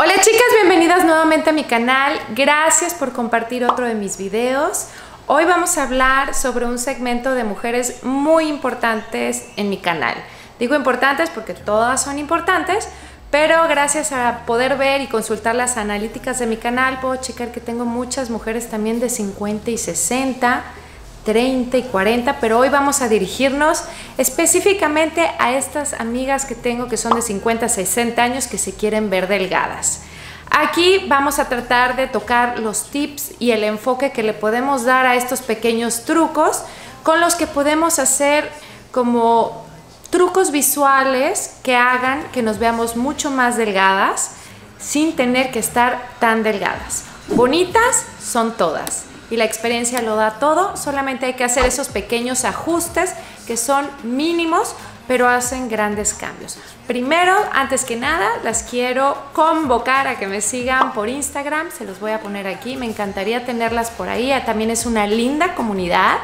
Hola chicas, bienvenidas nuevamente a mi canal. Gracias por compartir otro de mis videos. Hoy vamos a hablar sobre un segmento de mujeres muy importantes en mi canal. Digo importantes porque todas son importantes, pero gracias a poder ver y consultar las analíticas de mi canal, puedo checar que tengo muchas mujeres también de 50 y 60 30 y 40, pero hoy vamos a dirigirnos específicamente a estas amigas que tengo que son de 50 60 años que se quieren ver delgadas. Aquí vamos a tratar de tocar los tips y el enfoque que le podemos dar a estos pequeños trucos con los que podemos hacer como trucos visuales que hagan que nos veamos mucho más delgadas sin tener que estar tan delgadas. Bonitas son todas y la experiencia lo da todo, solamente hay que hacer esos pequeños ajustes que son mínimos pero hacen grandes cambios. Primero, antes que nada, las quiero convocar a que me sigan por Instagram, se los voy a poner aquí, me encantaría tenerlas por ahí, también es una linda comunidad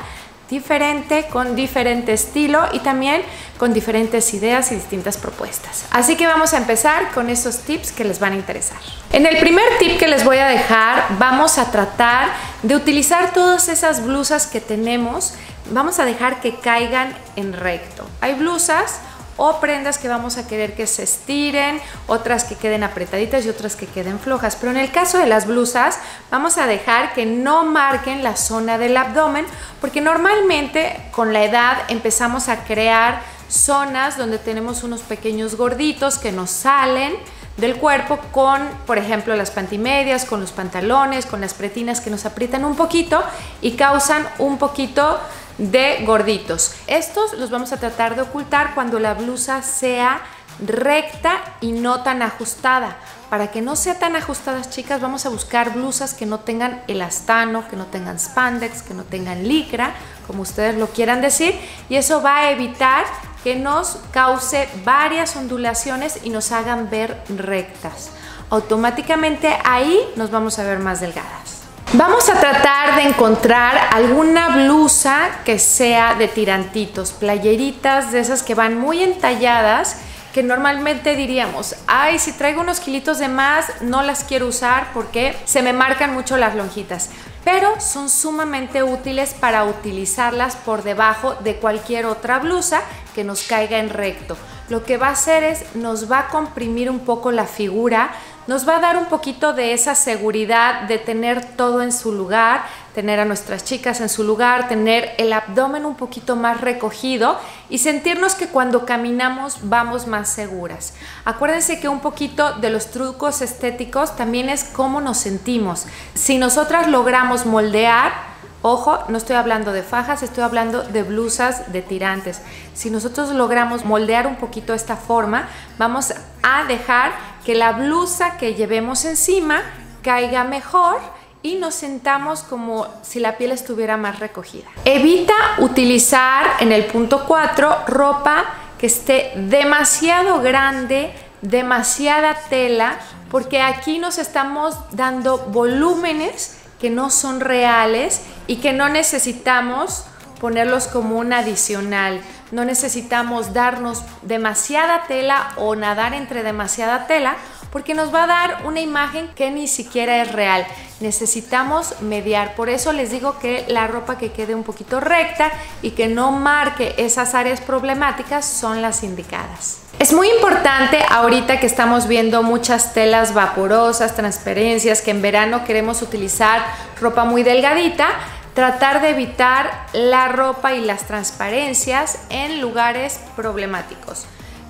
diferente, con diferente estilo y también con diferentes ideas y distintas propuestas. Así que vamos a empezar con esos tips que les van a interesar. En el primer tip que les voy a dejar, vamos a tratar de utilizar todas esas blusas que tenemos, vamos a dejar que caigan en recto. Hay blusas o prendas que vamos a querer que se estiren, otras que queden apretaditas y otras que queden flojas. Pero en el caso de las blusas, vamos a dejar que no marquen la zona del abdomen, porque normalmente con la edad empezamos a crear zonas donde tenemos unos pequeños gorditos que nos salen del cuerpo con, por ejemplo, las pantimedias, con los pantalones, con las pretinas que nos aprietan un poquito y causan un poquito de gorditos. Estos los vamos a tratar de ocultar cuando la blusa sea recta y no tan ajustada. Para que no sea tan ajustadas, chicas, vamos a buscar blusas que no tengan elastano, que no tengan spandex, que no tengan licra, como ustedes lo quieran decir, y eso va a evitar que nos cause varias ondulaciones y nos hagan ver rectas. Automáticamente ahí nos vamos a ver más delgadas. Vamos a tratar de encontrar alguna blusa que sea de tirantitos, playeritas de esas que van muy entalladas, que normalmente diríamos, ay, si traigo unos kilitos de más, no las quiero usar porque se me marcan mucho las lonjitas. Pero son sumamente útiles para utilizarlas por debajo de cualquier otra blusa que nos caiga en recto. Lo que va a hacer es, nos va a comprimir un poco la figura, nos va a dar un poquito de esa seguridad de tener todo en su lugar, tener a nuestras chicas en su lugar, tener el abdomen un poquito más recogido y sentirnos que cuando caminamos vamos más seguras. Acuérdense que un poquito de los trucos estéticos también es cómo nos sentimos. Si nosotras logramos moldear Ojo, no estoy hablando de fajas, estoy hablando de blusas de tirantes. Si nosotros logramos moldear un poquito esta forma, vamos a dejar que la blusa que llevemos encima caiga mejor y nos sentamos como si la piel estuviera más recogida. Evita utilizar en el punto 4 ropa que esté demasiado grande, demasiada tela, porque aquí nos estamos dando volúmenes que no son reales y que no necesitamos ponerlos como un adicional. No necesitamos darnos demasiada tela o nadar entre demasiada tela porque nos va a dar una imagen que ni siquiera es real. Necesitamos mediar. Por eso les digo que la ropa que quede un poquito recta y que no marque esas áreas problemáticas son las indicadas. Es muy importante ahorita que estamos viendo muchas telas vaporosas, transparencias, que en verano queremos utilizar ropa muy delgadita, tratar de evitar la ropa y las transparencias en lugares problemáticos.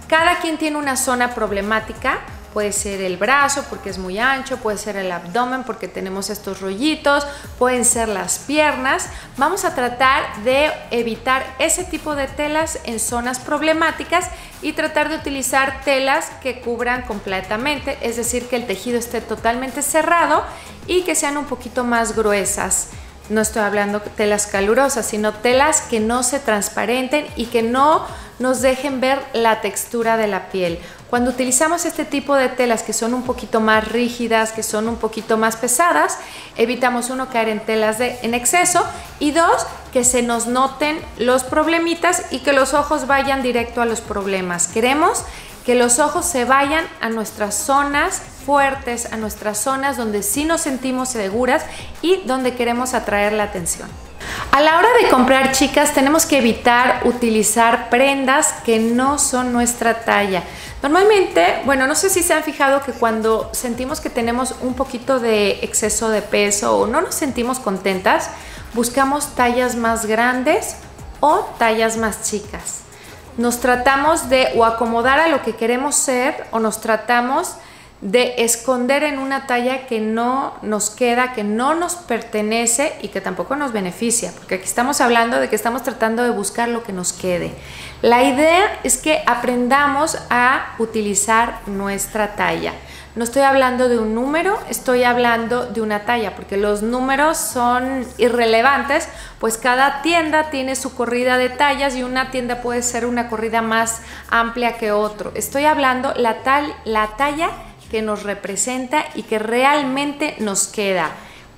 Cada quien tiene una zona problemática, puede ser el brazo porque es muy ancho, puede ser el abdomen porque tenemos estos rollitos, pueden ser las piernas. Vamos a tratar de evitar ese tipo de telas en zonas problemáticas y tratar de utilizar telas que cubran completamente, es decir, que el tejido esté totalmente cerrado y que sean un poquito más gruesas. No estoy hablando de telas calurosas, sino telas que no se transparenten y que no nos dejen ver la textura de la piel. Cuando utilizamos este tipo de telas que son un poquito más rígidas, que son un poquito más pesadas, evitamos uno caer en telas de, en exceso y dos, que se nos noten los problemitas y que los ojos vayan directo a los problemas. Queremos que los ojos se vayan a nuestras zonas fuertes a nuestras zonas donde sí nos sentimos seguras y donde queremos atraer la atención. A la hora de comprar, chicas, tenemos que evitar utilizar prendas que no son nuestra talla. Normalmente, bueno, no sé si se han fijado que cuando sentimos que tenemos un poquito de exceso de peso o no nos sentimos contentas, buscamos tallas más grandes o tallas más chicas. Nos tratamos de o acomodar a lo que queremos ser o nos tratamos de esconder en una talla que no nos queda, que no nos pertenece y que tampoco nos beneficia, porque aquí estamos hablando de que estamos tratando de buscar lo que nos quede. La idea es que aprendamos a utilizar nuestra talla. No estoy hablando de un número, estoy hablando de una talla, porque los números son irrelevantes, pues cada tienda tiene su corrida de tallas y una tienda puede ser una corrida más amplia que otro. Estoy hablando la tal la talla que nos representa y que realmente nos queda.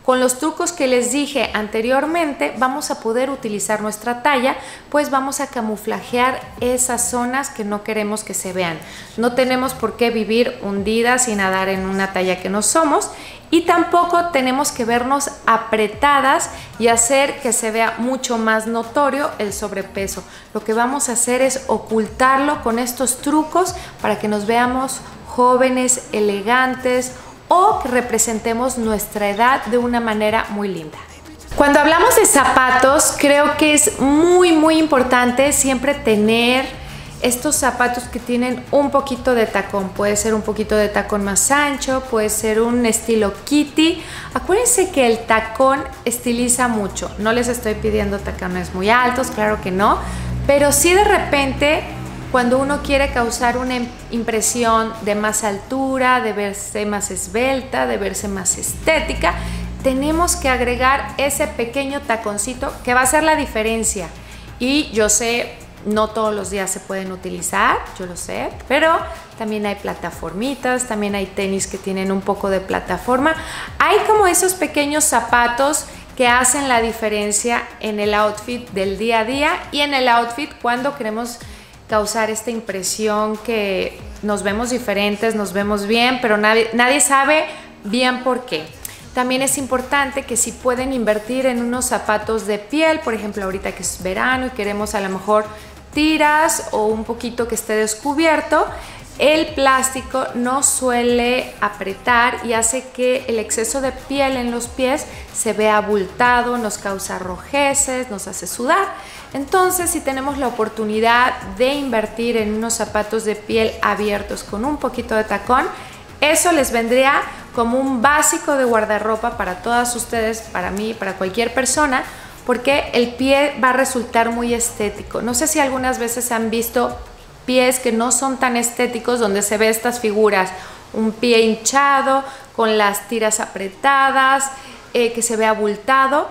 Con los trucos que les dije anteriormente vamos a poder utilizar nuestra talla, pues vamos a camuflajear esas zonas que no queremos que se vean. No tenemos por qué vivir hundidas y nadar en una talla que no somos y tampoco tenemos que vernos apretadas y hacer que se vea mucho más notorio el sobrepeso. Lo que vamos a hacer es ocultarlo con estos trucos para que nos veamos jóvenes, elegantes o que representemos nuestra edad de una manera muy linda. Cuando hablamos de zapatos, creo que es muy muy importante siempre tener estos zapatos que tienen un poquito de tacón. Puede ser un poquito de tacón más ancho, puede ser un estilo kitty. Acuérdense que el tacón estiliza mucho. No les estoy pidiendo tacones muy altos, claro que no. Pero si de repente cuando uno quiere causar una impresión de más altura, de verse más esbelta, de verse más estética, tenemos que agregar ese pequeño taconcito que va a hacer la diferencia. Y yo sé, no todos los días se pueden utilizar, yo lo sé, pero también hay plataformitas, también hay tenis que tienen un poco de plataforma. Hay como esos pequeños zapatos que hacen la diferencia en el outfit del día a día y en el outfit cuando queremos causar esta impresión que nos vemos diferentes, nos vemos bien, pero nadie, nadie sabe bien por qué. También es importante que si pueden invertir en unos zapatos de piel, por ejemplo ahorita que es verano y queremos a lo mejor tiras o un poquito que esté descubierto, el plástico no suele apretar y hace que el exceso de piel en los pies se vea abultado, nos causa rojeces, nos hace sudar. Entonces, si tenemos la oportunidad de invertir en unos zapatos de piel abiertos con un poquito de tacón, eso les vendría como un básico de guardarropa para todas ustedes, para mí, para cualquier persona, porque el pie va a resultar muy estético. No sé si algunas veces han visto pies que no son tan estéticos donde se ve estas figuras, un pie hinchado con las tiras apretadas, eh, que se ve abultado,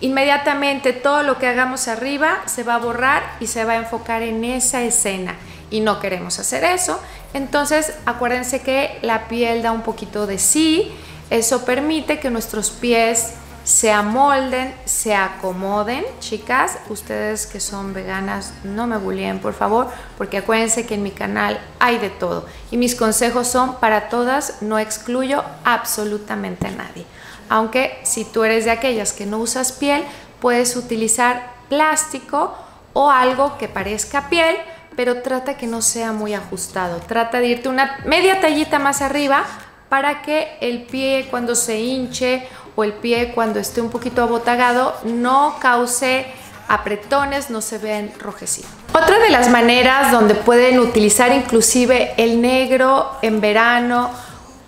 inmediatamente todo lo que hagamos arriba se va a borrar y se va a enfocar en esa escena y no queremos hacer eso. Entonces acuérdense que la piel da un poquito de sí, eso permite que nuestros pies se amolden, se acomoden. Chicas, ustedes que son veganas, no me bulleen, por favor, porque acuérdense que en mi canal hay de todo. Y mis consejos son para todas, no excluyo absolutamente a nadie. Aunque si tú eres de aquellas que no usas piel, puedes utilizar plástico o algo que parezca piel, pero trata que no sea muy ajustado. Trata de irte una media tallita más arriba para que el pie cuando se hinche o el pie cuando esté un poquito abotagado no cause apretones, no se vea enrojecido. Otra de las maneras donde pueden utilizar inclusive el negro en verano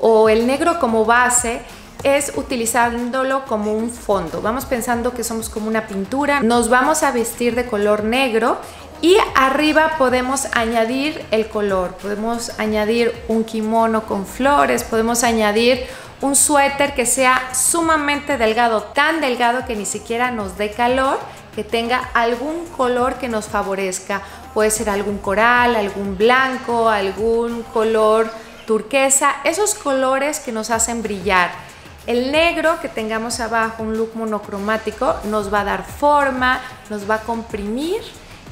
o el negro como base es utilizándolo como un fondo. Vamos pensando que somos como una pintura, nos vamos a vestir de color negro y arriba podemos añadir el color, podemos añadir un kimono con flores, podemos añadir un suéter que sea sumamente delgado, tan delgado que ni siquiera nos dé calor, que tenga algún color que nos favorezca. Puede ser algún coral, algún blanco, algún color turquesa, esos colores que nos hacen brillar. El negro que tengamos abajo, un look monocromático, nos va a dar forma, nos va a comprimir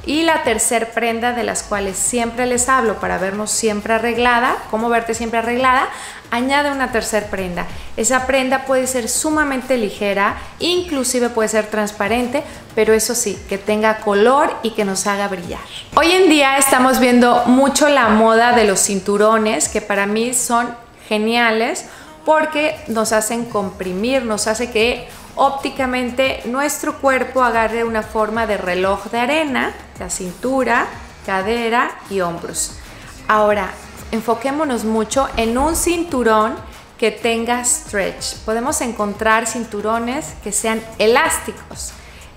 Y la tercer prenda de las cuales siempre les hablo para vernos siempre arreglada, cómo verte siempre arreglada, añade una tercer prenda. Esa prenda puede ser sumamente ligera, inclusive puede ser transparente, pero eso sí, que tenga color y que nos haga brillar. Hoy en día estamos viendo mucho la moda de los cinturones, que para mí son geniales porque nos hacen comprimir, nos hace que ópticamente nuestro cuerpo agarre una forma de reloj de arena, la cintura, cadera y hombros. Ahora, enfoquémonos mucho en un cinturón que tenga stretch. Podemos encontrar cinturones que sean elásticos.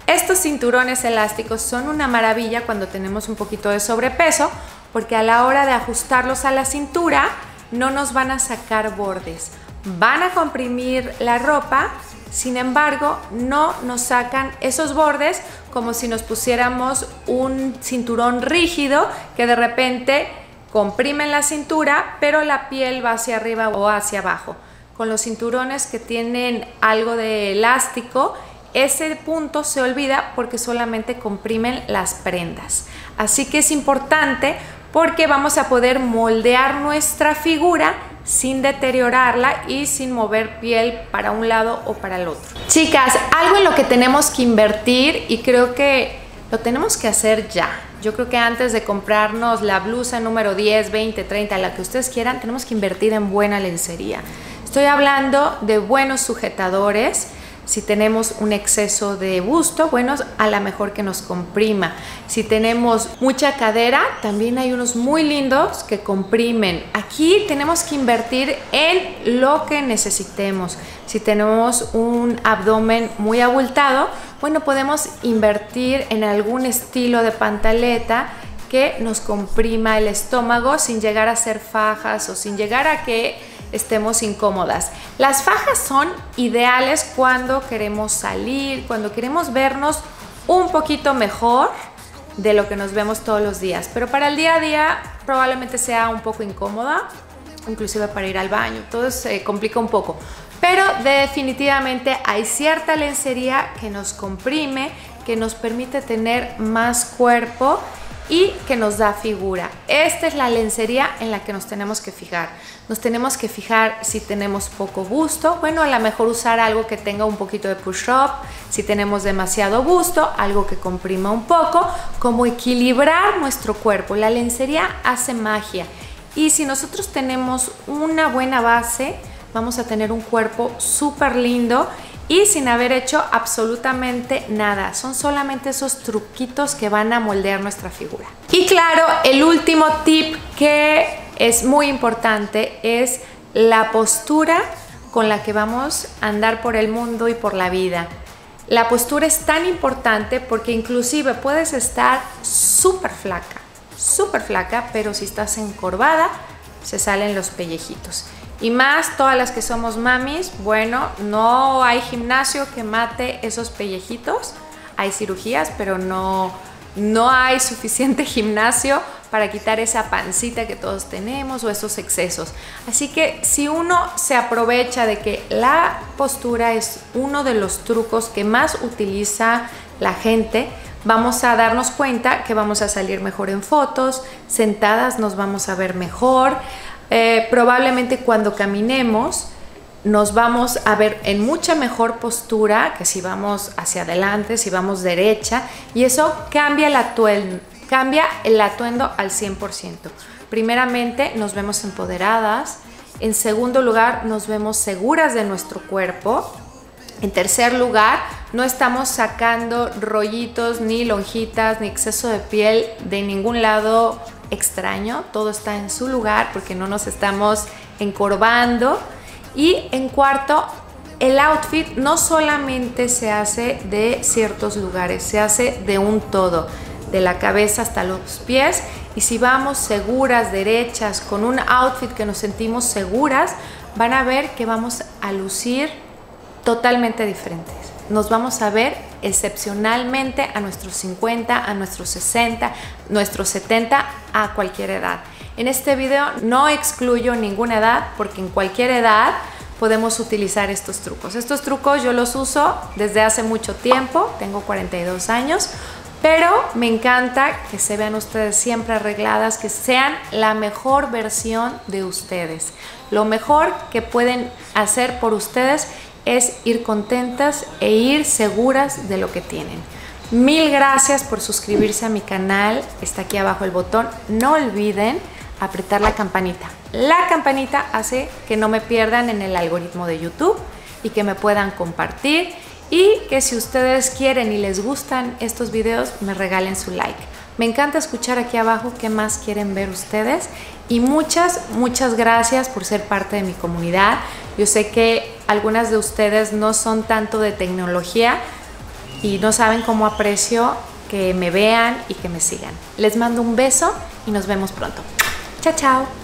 Estos cinturones elásticos son una maravilla cuando tenemos un poquito de sobrepeso porque a la hora de ajustarlos a la cintura no nos van a sacar bordes. Van a comprimir la ropa sin embargo, no nos sacan esos bordes como si nos pusiéramos un cinturón rígido que de repente comprimen la cintura, pero la piel va hacia arriba o hacia abajo. Con los cinturones que tienen algo de elástico, ese punto se olvida porque solamente comprimen las prendas. Así que es importante porque vamos a poder moldear nuestra figura sin deteriorarla y sin mover piel para un lado o para el otro. Chicas, algo en lo que tenemos que invertir y creo que lo tenemos que hacer ya. Yo creo que antes de comprarnos la blusa número 10, 20, 30, la que ustedes quieran, tenemos que invertir en buena lencería. Estoy hablando de buenos sujetadores, si tenemos un exceso de busto, bueno, a la mejor que nos comprima. Si tenemos mucha cadera, también hay unos muy lindos que comprimen. Aquí tenemos que invertir en lo que necesitemos. Si tenemos un abdomen muy abultado, bueno, podemos invertir en algún estilo de pantaleta que nos comprima el estómago sin llegar a ser fajas o sin llegar a que estemos incómodas. Las fajas son ideales cuando queremos salir, cuando queremos vernos un poquito mejor de lo que nos vemos todos los días. Pero para el día a día probablemente sea un poco incómoda, inclusive para ir al baño. Todo se complica un poco. Pero definitivamente hay cierta lencería que nos comprime, que nos permite tener más cuerpo y que nos da figura. Esta es la lencería en la que nos tenemos que fijar. Nos tenemos que fijar si tenemos poco busto, bueno, a lo mejor usar algo que tenga un poquito de push-up, si tenemos demasiado busto, algo que comprima un poco, como equilibrar nuestro cuerpo. La lencería hace magia y si nosotros tenemos una buena base, vamos a tener un cuerpo súper lindo y sin haber hecho absolutamente nada. Son solamente esos truquitos que van a moldear nuestra figura. Y claro, el último tip que es muy importante es la postura con la que vamos a andar por el mundo y por la vida. La postura es tan importante porque inclusive puedes estar súper flaca, súper flaca, pero si estás encorvada, se salen los pellejitos. Y más todas las que somos mamis, bueno, no hay gimnasio que mate esos pellejitos. Hay cirugías, pero no, no hay suficiente gimnasio para quitar esa pancita que todos tenemos o esos excesos. Así que si uno se aprovecha de que la postura es uno de los trucos que más utiliza la gente, vamos a darnos cuenta que vamos a salir mejor en fotos, sentadas nos vamos a ver mejor, eh, probablemente cuando caminemos nos vamos a ver en mucha mejor postura que si vamos hacia adelante, si vamos derecha, y eso cambia el atuendo, cambia el atuendo al 100%. Primeramente nos vemos empoderadas, en segundo lugar nos vemos seguras de nuestro cuerpo, en tercer lugar no estamos sacando rollitos, ni lonjitas, ni exceso de piel de ningún lado extraño, todo está en su lugar porque no nos estamos encorvando. Y en cuarto, el outfit no solamente se hace de ciertos lugares, se hace de un todo, de la cabeza hasta los pies. Y si vamos seguras, derechas, con un outfit que nos sentimos seguras, van a ver que vamos a lucir totalmente diferentes. Nos vamos a ver excepcionalmente a nuestros 50, a nuestros 60, nuestros 70, a cualquier edad. En este video no excluyo ninguna edad porque en cualquier edad podemos utilizar estos trucos. Estos trucos yo los uso desde hace mucho tiempo, tengo 42 años, Pero me encanta que se vean ustedes siempre arregladas, que sean la mejor versión de ustedes. Lo mejor que pueden hacer por ustedes es ir contentas e ir seguras de lo que tienen. Mil gracias por suscribirse a mi canal. Está aquí abajo el botón. No olviden apretar la campanita. La campanita hace que no me pierdan en el algoritmo de YouTube y que me puedan compartir y que si ustedes quieren y les gustan estos videos me regalen su like. Me encanta escuchar aquí abajo qué más quieren ver ustedes y muchas, muchas gracias por ser parte de mi comunidad. Yo sé que algunas de ustedes no son tanto de tecnología y no saben cómo aprecio que me vean y que me sigan. Les mando un beso y nos vemos pronto. Chao, chao.